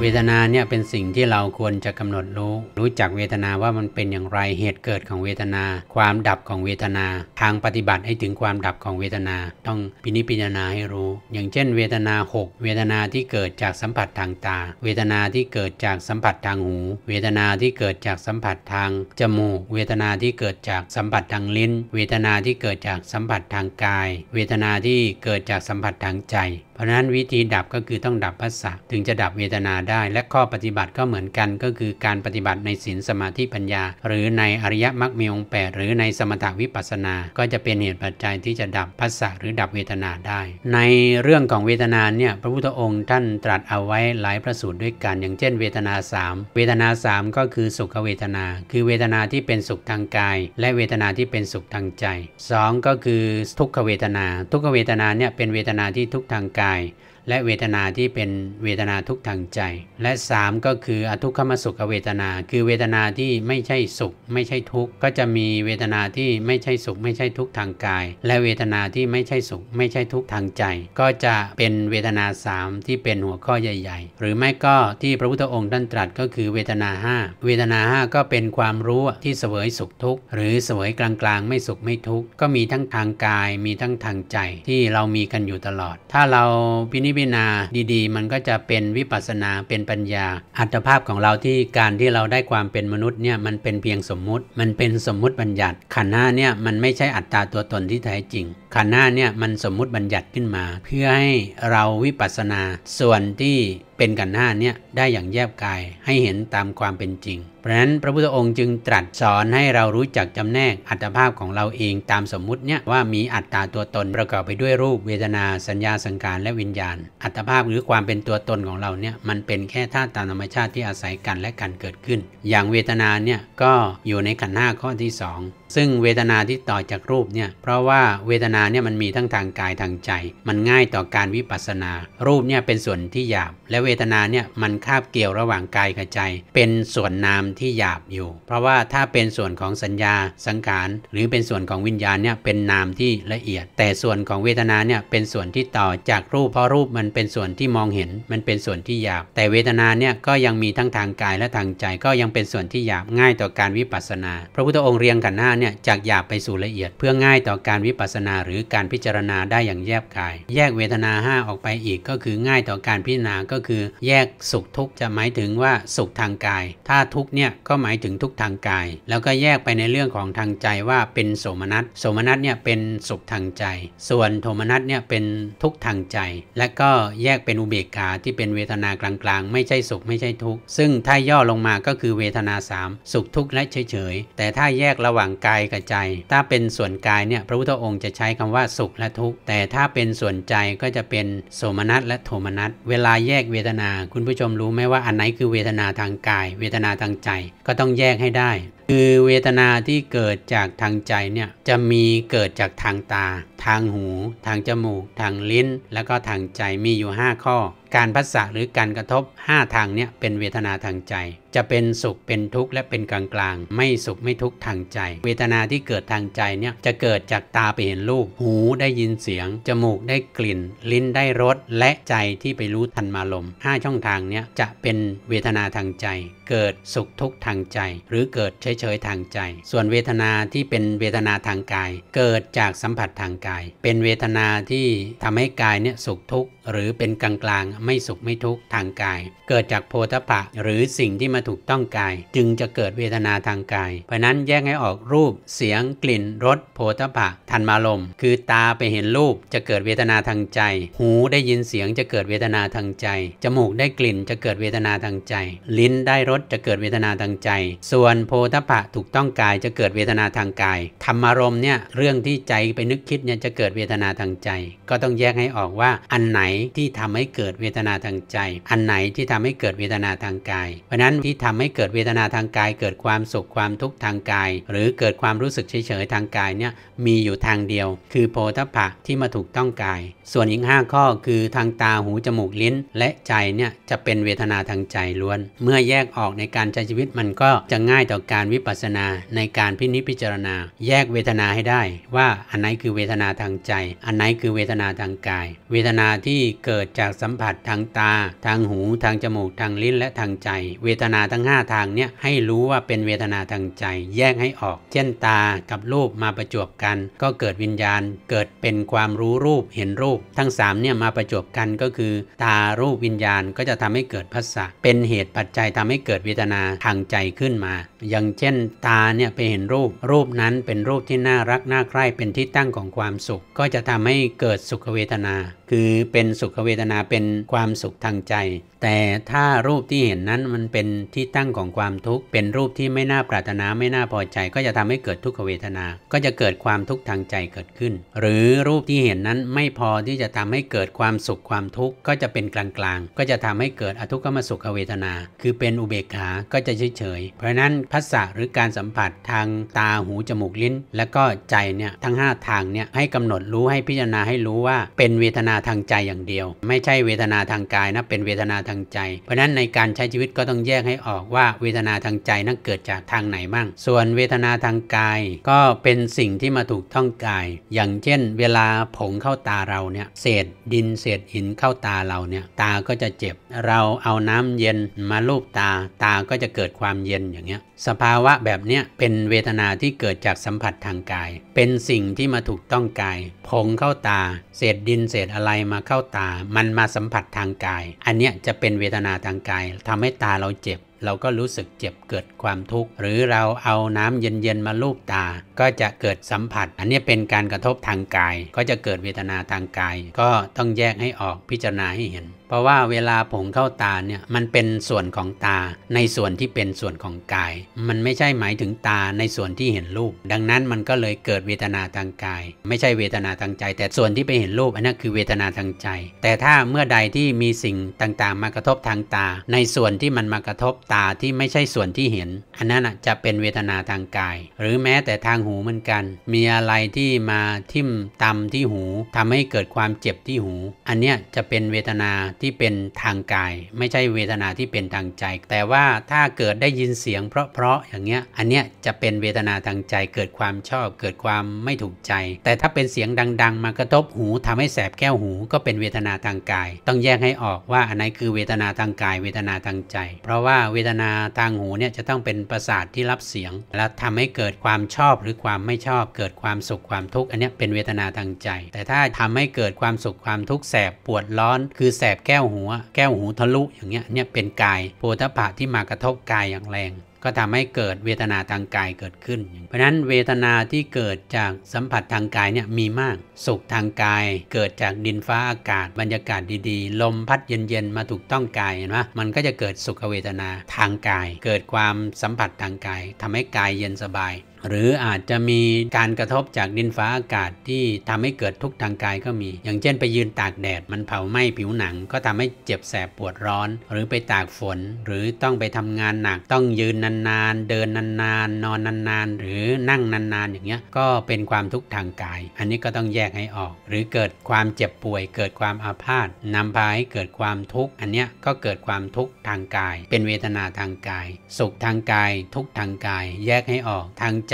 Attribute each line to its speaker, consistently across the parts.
Speaker 1: เวทนาเนี่ยเป็นสิ่งที่เราควรจะกำหนดรู้ รู้จักเวทนาว่ามันเป็นอย่างไรเหตุเกิดของเวทนา ความดับของเวทนา ทางปฏิบัติให้ถึงความดับของเวทนา ต้องพินิจพิจารณาให้รู้ อย่างเช่น เวทนา 6 เวทนาที่เกิดจากสัมผัสทางตา เวทนาที่เกิดจากสัมผัสทางหู เวทนาที่เกิดจากสัมผัสทางจมูก เวทนาที่เกิดจากสัมผัสทางลิ้น เวทนาที่เกิดจากสัมผัสทางกาย เวทนาที่เกิดจากสัมผัสทางใจเพราะนั้นวิธีดับก็คือต้องดับภาษาถึงจะดับเวทนาได้ และข้อปฏิบัติก็เหมือนกัน ก็คือการปฏิบัติในศีลสมาธิปัญญา หรือในอริยมรรคมีองค์แหรือในสมถวิปัสสนา ก็จะเป็นเหตุปัจจัยที่จะดับภาษาหรือดับเวทนาได้ ในเรื่องของเวทนาเนี่ยพระพุทธองค์ท่านตรัสเอาไว้หลายประสูตรด้วยกัน อย่างเช่น เวทนา 3 เวทนา 3 ก็คือสุขเวทนา คือเวทนาที่เป็นสุขทางกาย และเวทนาที่เป็นสุขทางใจ 2 ก็คือทุกขเวทนา ทุกขเวทนาเนี่ยเป็นเวทนาที่ทุกทางกายกาย และเวทนาที่เป็นเวทนาทุกทางใจ และ 3 ก็คืออทุกขมสุขเวทนา คือเวทนาที่ไม่ใช่สุข ไม่ใช่ทุกข์ก็จะมีเวทนาที่ไม่ใช่สุข ไม่ใช่ทุกข์ทางกาย และเวทนาที่ไม่ใช่สุข ไม่ใช่ทุกข์ทางใจ ก็จะเป็นเวทนา 3 ที่เป็นหัวข้อใหญ่ ๆ หรือไม่ก็ที่พระพุทธองค์ท่านตรัสก็คือเวทนา 5 เวทนา 5 ก็เป็นความรู้ที่เสวยสุขทุกข์หรือเสวยกลางๆ ไม่สุขไม่ทุกข์ก็มีทั้งทางกาย มีทั้งทางใจที่เรามีกันอยู่ตลอด ถ้าเราพินิพิจารณาดีๆ มันก็จะเป็นวิปัสนาเป็นปัญญา อัตภาพของเราที่การที่เราได้ความเป็นมนุษย์เนี่ยมันเป็นเพียงสมมุติ มันเป็นสมมุติบัญญัติ ขันห้าเนี่ยมันไม่ใช่อัตตาตัวตนที่แท้จริง ขันห้าเนี่ยมันสมมุติบัญญัติขึ้นมา เพื่อให้เราวิปัสนาส่วนที่เป็นกันหน้าเนี่ยได้อย่างแยบกายให้เห็นตามความเป็นจริง เพราะฉะนั้นพระพุทธองค์จึงตรัสสอนให้เรารู้จักจำแนกอัตภาพของเราเองตามสมมุติเนี่ยว่ามีอัตตาตัวตนประกอบไปด้วยรูปเวทนาสัญญาสังขารและวิญญาณ อัตภาพหรือความเป็นตัวตนของเราเนี่ยมันเป็นแค่ธาตุตามธรรมชาติที่อาศัยกันและกันเกิดขึ้น อย่างเวทนาเนี่ยก็อยู่ในขันห้าข้อที่ 2 ซึ่งเวทนาที่ต่อจากรูปเนี่ยเพราะว่าเวทนาเนี่ยมันมีทั้งทางกายทางใจ มันง่ายต่อการวิปัสสนา รูปเนี่ยเป็นส่วนที่หยาบและเวทนาเนี่ยมันคาบเกี่ยวระหว่างกายกับใจ เป็นส่วนนามที่หยาบอยู่ เพราะว่าถ้าเป็นส่วนของสัญญาสังขารหรือเป็นส่วนของวิญญาณเนี่ยเป็นนามที่ละเอียด แต่ส่วนของเวทนาเนี่ยเป็นส่วนที่ต่อจากรูปเพราะรูปมันเป็นส่วนที่มองเห็น มันเป็นส่วนที่หยาบ แต่เวทนาเนี่ยก็ยังมีทั้งทางกายและทางใจก็ยังเป็นส่วนที่หยาบง่ายต่อการวิปัสสนา พระพุทธองค์เรียงกันหน้าเนี่ยจากหยาบไปสู่ละเอียด เพื่อง่ายต่อการวิปัสสนา หรือการพิจารณาได้อย่างแยบกาย แยกเวทนา 5 ออกไปอีกก็คือง่ายต่อการพิจารณาก็คือแยกสุขทุกข์จะหมายถึงว่าสุขทางกาย ถ้าทุกข์เนี่ยก็หมายถึงทุกทางกาย แล้วก็แยกไปในเรื่องของทางใจว่าเป็นโสมนัสโสมนัสเนี่ยเป็นสุขทางใจ ส่วนโทมนัสเนี่ยเป็นทุกข์ทางใจ และก็แยกเป็นอุเบกขาที่เป็นเวทนากลางๆ ไม่ใช่สุขไม่ใช่ทุกข์ซึ่งถ้าย่อลงมาก็คือเวทนา 3 สุขทุกข์และเฉยๆแต่ถ้าแยกระหว่างกายกับใจ ถ้าเป็นส่วนกายเนี่ยพระพุทธองค์จะใช้คำว่าสุขและทุกข์แต่ถ้าเป็นส่วนใจก็จะเป็นโสมนัสและโทมนัสเวลาแยกเวทนา คุณผู้ชมรู้ไหมว่าอันไหนคือเวทนาทางกาย เวทนาทางใจ ก็ต้องแยกให้ได้คือเวทนาที่เกิดจากทางใจเนี่ยจะมีเกิดจากทางตา ทางหู ทางจมูก ทางลิ้น แล้วก็ทางใจมีอยู่ 5 ข้อ การพัสสะหรือการกระทบ 5 ทางเนี่ยเป็นเวทนาทางใจ จะเป็นสุขเป็นทุกข์และเป็นกลางกลางไม่สุขไม่ทุกข์ทางใจ เวทนาที่เกิดทางใจเนี่ยจะเกิดจากตาไปเห็นรูป หูได้ยินเสียง จมูกได้กลิ่น ลิ้นได้รสและใจที่ไปรู้ทันมาลม5ช่องทางเนี้ยจะเป็นเวทนาทางใจ เกิดสุขทุกข์ทางใจ หรือเกิดเฉยๆทางใจ ส่วนเวทนาที่เป็นเวทนาทางกาย เกิดจากสัมผัสทางกาย เป็นเวทนาที่ทำให้กายเนี่ยสุขทุกข์หรือเป็นกลางๆไม่สุขไม่ทุกข์ทางกาย เกิดจากโพธพะหรือสิ่งที่มาถูกต้องกาย จึงจะเกิดเวทนาทางกาย เพราะนั้นแยกให้ออกรูปเสียงกลิ่นรสโผฏฐะทันมาลมคือตาไปเห็นรูปจะเกิดเวทนาทางใจ หูได้ยินเสียงจะเกิดเวทนาทางใจ จมูกได้กลิ่นจะเกิดเวทนาทางใจ ลิ้นได้รสจะเกิดเวทนาทางใจ ส่วนโพธฐะถูกต้องกายจะเกิดเวทนาทางกาย ธรรมารมเนี่ยเรื่องที่ใจไปนึกคิดเนี่ยจะเกิดเวทนาทางใจ ก็ต้องแยกให้ออกว่าอันไหนที่ทำให้เกิดเวทนาทางใจ อันไหนที่ทำให้เกิดเวทนาทางกาย เพราะนั้นที่ทำให้เกิดเวทนาทางกาย เกิดความสุขความทุกข์ทางกาย หรือเกิดความรู้สึกเฉยๆทางกายเนี่ยมีอยู่ทางเดียว คือโพธพะที่มาถูกต้องกาย ส่วนอีกห้าข้อคือทางตาหูจมูกลิ้น และใจเนี่ยจะเป็นเวทนาทางใจล้วน เมื่อแยกออกในการใช้ชีวิตมันก็จะง่ายต่อการวิปัสสนาในการพินิจพิจารณา แยกเวทนาให้ได้ ว่าอันไหนคือเวทนาทางใจ อันไหนคือเวทนาทางกาย เวทนาที่เกิดจากสัมผัสทางตา ทางหูทางจมูกทางลิ้นและทางใจ เวทนาทั้ง 5 ทางเนี่ยให้รู้ว่าเป็นเวทนาทางใจ แยกให้ออก เช่นตากับรูปมาประจวบกัน ก็เกิดวิญญาณ เกิดเป็นความรู้รูปเห็นรูป ทั้ง3เนี่ยมาประจวบกันก็คือ ตารูปวิญญาณก็จะทำให้เกิดภาษาเป็นเหตุปัจจัยทำให้เกิดเวทนาทางใจขึ้นมา อย่างเช่น ตาเนี่ยไปเห็นรูป รูปนั้นเป็นรูปที่น่ารักน่าใคร่เป็นที่ตั้งของความสุข ก็จะทำให้เกิดสุขเวทนาคือเป็นสุขเวทนาเป็นความสุขทางใจ แต่ถ้ารูปที่เห็นนั้นมันเป็นที่ตั้งของความทุกข์ เป็นรูปที่ไม่น่าปรารถนาไม่น่าพอใจ ก็จะทำให้เกิดทุกขเวทนา ก็จะเกิดความทุกข์ทางใจเกิดขึ้น หรือรูปที่เห็นนั้นไม่พอที่จะทำให้เกิดความสุขความทุกข์ก็จะเป็นกลางๆ ก็จะทำให้เกิดอทุกขมสุขเวทนา คือเป็นอุเบกขา ก็จะเฉยๆ เพราะนั้นภาษาหรือการสัมผัสทางตาหูจมูกลิ้น และก็ใจเนี่ยทั้ง 5 ทางเนี่ยให้กำหนดรู้ให้พิจารณาให้รู้ว่าเป็นเวทนานาทางใจอย่างเดียว ไม่ใช่เวทนาทางกายนะเป็นเวทนาทางใจ เพราะนั้นในการใช้ชีวิตก็ต้องแยกให้ออกว่าเวทนาทางใจนั้นเกิดจากทางไหนบ้างส่วนเวทนาทางกายก็เป็นสิ่งที่มาถูกท่องกาย อย่างเช่น เวลาผงเข้าตาเราเนี่ยเศษดินเศษหินเข้าตาเราเนี่ยตาก็จะเจ็บ เราเอาน้ำเย็นมาลูบตาตาก็จะเกิดความเย็นอย่างเงี้ยสภาวะแบบเนี้ยเป็นเวทนาที่เกิดจากสัมผัสทางกาย เป็นสิ่งที่มาถูกต้องกายผงเข้าตา เศษดินเศษอะไรมาเข้าตา มันมาสัมผัสทางกาย อันเนี้ยจะเป็นเวทนาทางกายทำให้ตาเราเจ็บ เราก็รู้สึกเจ็บเกิดความทุกข์ หรือเราเอาน้ำเย็นๆมาลูบตา ก็จะเกิดสัมผัส อันนี้เป็นการกระทบทางกาย ก็จะเกิดเวทนาทางกาย ก็ต้องแยกให้ออกพิจารณาให้เห็น เพราะว่าเวลาผงเข้าตาเนี่ยมันเป็นส่วนของตา ในส่วนที่เป็นส่วนของกาย มันไม่ใช่หมายถึงตาในส่วนที่เห็นรูป ดังนั้นมันก็เลยเกิดเวทนาทางกาย ไม่ใช่เวทนาทางใจ แต่ส่วนที่ไปเห็นรูปอันนั้นคือเวทนาทางใจ แต่ถ้าเมื่อใดที่มีสิ่งต่างๆ มากระทบทางตา ในส่วนที่มันมากระทบตาที่ไม่ใช่ส่วนที่เห็น อันนั้นจะเป็นเวทนาทางกาย หรือแม้แต่ทางหูเหมือนกัน มีอะไรที่มาทิ่มตำที่หูทำให้เกิดความเจ็บที่หู อันเนี้ยจะเป็นเวทนาที่เป็นทางกาย ไม่ใช่เวทนาที่เป็นทางใจ แต่ว่าถ้าเกิดได้ยินเสียงเพราะๆอย่างเงี้ยอันเนี้ยจะเป็นเวทนาทางใจเกิดความชอบ เกิดความไม่ถูกใจ แต่ถ้าเป็นเสียงดัง ๆ มากระทบหูทำให้แสบแก้วหู ก็เป็นเวทนาทางกาย ต้องแยกให้ออกว่าอันไหนคือเวทนาทางกาย เวทนาทางใจ เพราะว่าเวทนาทางหูเนี่ยจะต้องเป็นประสาทที่รับเสียง และทำให้เกิดความชอบหรือความไม่ชอบ เกิดความสุขความทุกข์อันนี้เป็นเวทนาทางใจ แต่ถ้าทำให้เกิดความสุขความทุกข์แสบปวดร้อน คือแสบแก้วหูแก้วหูทะลุอย่างเงี้ยเนี่ยเป็นกายโพธพะที่มากระทบกายอย่างแรง ก็ทำให้เกิดเวทนาทางกายเกิดขึ้น เพราะนั้นเวทนาที่เกิดจากสัมผัสทางกายเนี่ยมีมาก สุขทางกายเกิดจากดินฟ้าอากาศ บรรยากาศดีๆ ลมพัดเย็นๆ มาถูกต้องกายเห็นไหมมันก็จะเกิดสุขเวทนาทางกาย เกิดความสัมผัสทางกายทำให้กายเย็นสบาย หรืออาจจะมีการกระทบจากดินฟ้าอากาศที่ทำให้เกิดทุกข์ทางกายก็มี อย่างเช่นไปยืนตากแดดมันเผาไหม้ผิวหนัง ก็ทำให้เจ็บแสบปวดร้อน หรือไปตากฝน หรือต้องไปทำงานหนัก ต้องยืนนานๆ เดินนานๆ นอนนานๆ หรือนั่งนานๆ อย่างเงี้ย ก็เป็นความทุกข์ทางกาย อันนี้ก็ต้องแยกให้ออก หรือเกิดความเจ็บป่วย เกิดความอาพาธนำพาให้เกิดความทุกข์ อันเนี้ยก็เกิดความทุกข์ทางกาย เป็นเวทนาทางกาย สุขทางกาย ทุกข์ทางกาย แยกให้ออก ทางใจ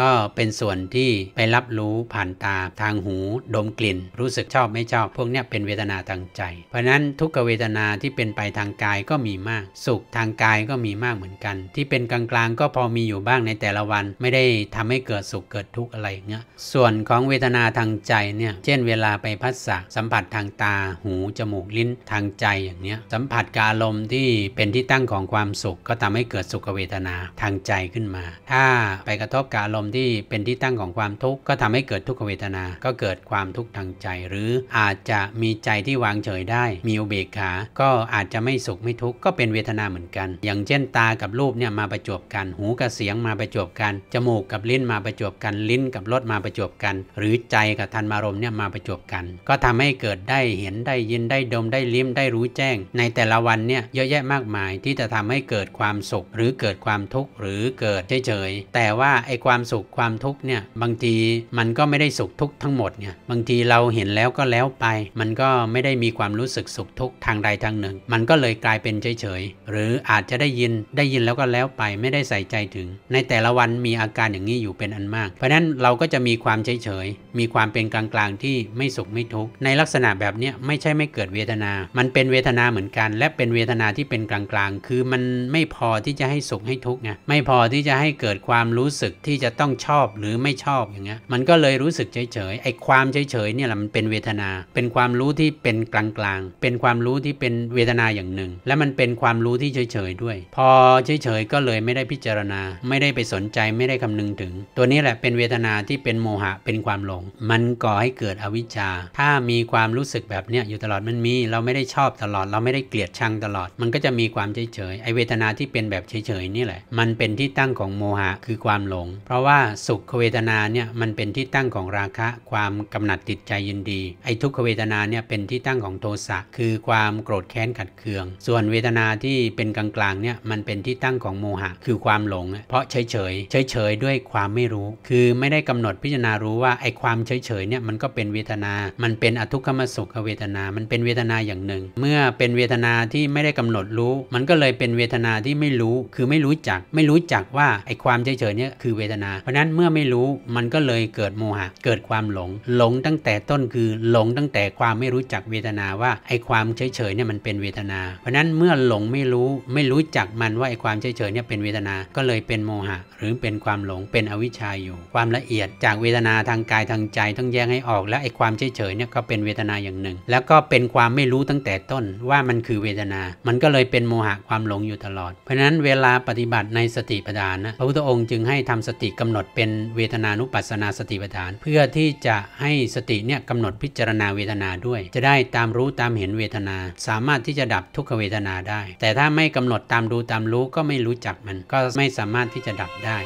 Speaker 1: ก็เป็นส่วนที่ไปรับรู้ผ่านตาทางหูดมกลิ่น รู้สึกชอบไม่ชอบ พวกนี้เป็นเวทนาทางใจ เพราะนั้นทุกขเวทนาที่เป็นไปทางกายก็มีมาก สุขทางกายก็มีมากเหมือนกัน ที่เป็นกลางๆก็พอมีอยู่บ้างในแต่ละวัน ไม่ได้ทำให้เกิดสุขเกิดทุกข์อะไรเงี้ยส่วนของเวทนาทางใจเนี่ยเช่นเวลาไปพัสสะสัมผัสทางตาหูจมูกลิ้นทางใจอย่างเนี้ยสัมผัสกาลมที่เป็นที่ตั้งของความสุข ก็ทำให้เกิดสุขเวทนาทางใจขึ้นมา ถ้าไปกระทบกาลมที่เป็นที่ตั้งของความทุกข์ก็ทำให้เกิดทุกขเวทนา ก็เกิดความทุกข์ทางใจ หรืออาจจะมีใจที่วางเฉยได้ มีอุเบกขา ก็อาจจะไม่สุขไม่ทุกข์ก็เป็นเวทนาเหมือนกัน อย่างเช่นตากับรูปเนี่ยมาประจวบกัน หูกับเสียงมาประจวบกัน จมูกกับลิ้นมาประจวบกัน ลิ้นกับรสมาประจวบกัน หรือใจกับธรรมารมเนี่ยมาประจวบกัน ก็ทำให้เกิดได้เห็นได้ยินได้ดมได้ลิ้มได้รู้แจ้ง ในแต่ละวันเนี่ยเยอะแยะมากมายที่จะทำให้เกิดความสุข หรือเกิดความทุกข์หรือเกิดเฉยๆแต่ว่าไอไอ้ความสุขความทุกข์เนี่ยบางทีมันก็ไม่ได้สุขทุกข์ทั้งหมดเนี่ยบางทีเราเห็นแล้วก็แล้วไป มันก็ไม่ได้มีความรู้สึกสุขทุกข์ทางใดทางหนึ่ง มันก็เลยกลายเป็นเฉยๆหรืออาจจะได้ยินได้ยินแล้วก็แล้วไปไม่ได้ใส่ใจถึง ในแต่ละวันมีอาการอย่างนี้อยู่เป็นอันมาก เพราะฉะนั้นเราก็จะมีความเฉยๆมีความเป็นกลางๆที่ไม่สุขไม่ทุกข์ในลักษณะแบบนี้ไม่ใช่ไม่เกิดเวทนา มันเป็นเวทนาเหมือนกัน และเป็นเวทนาที่เป็นกลางๆ คือมันไม่พอที่จะให้สุขให้ทุกข์ไงไม่พอที่จะให้เกิดความรู้สึกที่จะต้องชอบหรือไม่ชอบอย่างเงี้ยมันก็เลยรู้สึกเฉยๆไอ้ความเฉยๆเนี่ยแหละมันเป็นเวทนา เป็นความรู้ที่เป็นกลางๆ เป็นความรู้ที่เป็นเวทนาอย่างหนึ่ง และมันเป็นความรู้ที่เฉยๆด้วย พอเฉยๆก็เลยไม่ได้พิจารณา ไม่ได้ไปสนใจไม่ได้คำนึงถึง ตัวนี้แหละเป็นเวทนาที่เป็นโมหะเป็นความหลง มันก่อให้เกิดอวิชชา ถ้ามีความรู้สึกแบบเนี้ยอยู่ตลอดมันมีเราไม่ได้ชอบตลอด เราไม่ได้เกลียดชังตลอด มันก็จะมีความเฉยๆไอเวทนาที่เป็นแบบเฉยๆนี่แหละ มันเป็นที่ตั้งของโมหะคือความหลงเพราะว่าสุขเวทนาเนี่ยมันเป็นที่ตั้งของราคะ ความกำหนัดติดใจยินดี ไอ้ทุกขเวทนาเนี่ยเป็นที่ตั้งของโทสะคือความโกรธแค้นขัดเคือง ส่วนเวทนาที่เป็นกลางๆเนี่ยมันเป็นที่ตั้งของโมหะ คือความหลง เพราะเฉยๆเฉยๆด้วยความไม่รู้ คือไม่ได้กำหนดพิจารณารู้ว่าไอ้ความเฉยๆเนี่ยมันก็เป็นเวทนา มันเป็นอทุกขมสุขเวทนา มันเป็นเวทนาอย่างหนึ่ง เมื่อเป็นเวทนาที่ไม่ได้กำหนดรู้ มันก็เลยเป็นเวทนาที่ไม่รู้ คือไม่รู้จัก ไม่รู้จักว่าไอ้ความเฉยๆเนี่ยคือเวทนา เพราะนั้นเมื่อไม่รู้มันก็เลยเกิดโมหะ เกิดความหลง หลงตั้งแต่ต้นคือหลงตั้งแต่ความไม่รู้จักเวทนาว่าไอ้ความเฉยๆเนี่ยมันเป็นเวทนา เพราะนั้นเมื่อหลงไม่รู้ไม่รู้จักมันว่าไอ้ความเฉยๆเนี่ยเป็นเวทนา ก็เลยเป็นโมหะ หรือเป็นความหลงเป็นอวิชชาอยู่ ความละเอียดจากเวทนาทางกายทางใจต้องแยกให้ออก และไอ้ความเฉยๆเนี่ยก็เป็นเวทนาอย่างหนึ่ง แล้วก็เป็นความไม่รู้ตั้งแต่ต้นว่ามันคือเวทนา มันก็เลยเป็นโมหะความหลงอยู่ตลอด เพราะนั้นเวลาปฏิบัติในสติปัฏฐานนะพระพุทธองค์จึงให้ทำสติกำหนดเป็นเวทนานุปัสสนาสติปัฏฐาน เพื่อที่จะให้สติเนี่ยกำหนดพิจารณาเวทนาด้วย จะได้ตามรู้ตามเห็นเวทนา สามารถที่จะดับทุกขเวทนาได้ แต่ถ้าไม่กำหนดตามดูตามรู้ก็ไม่รู้จักมัน ก็ไม่สามารถที่จะดับได้